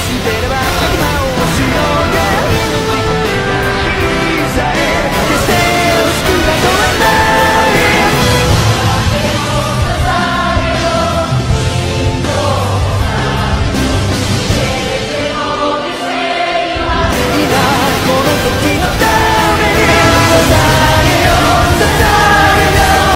see that.